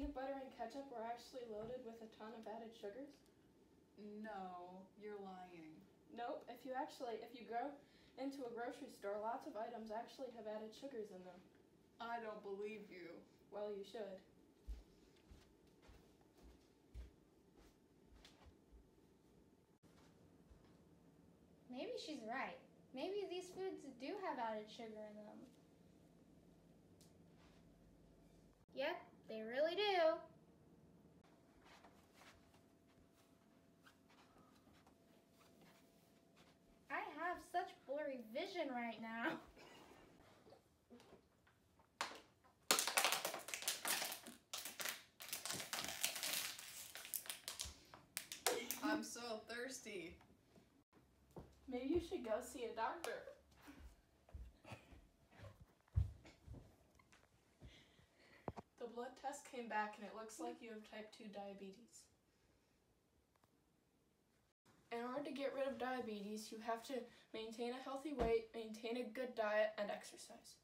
you know that peanut butter and ketchup were actually loaded with a ton of added sugars? No, you're lying. Nope. If you actually, if you go into a grocery store, lots of items actually have added sugars in them. I don't believe you. Well, you should. Maybe she's right. Maybe these foods do have added sugar in them. Vision right now. I'm so thirsty. Maybe you should go see a doctor. The blood test came back and it looks like you have type 2 diabetes. In order to get rid of diabetes, you have to maintain a healthy weight, maintain a good diet, and exercise.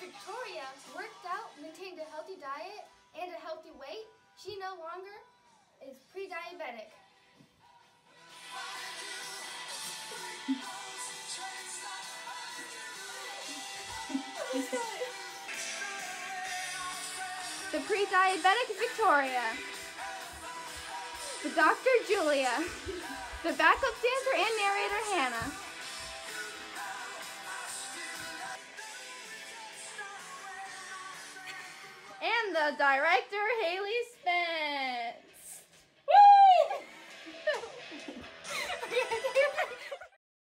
Victoria worked out, maintained a healthy diet, and a healthy weight, she no longer is pre-diabetic. the pre-diabetic Victoria. The doctor Julia. The backup dancer the director Haley Smith.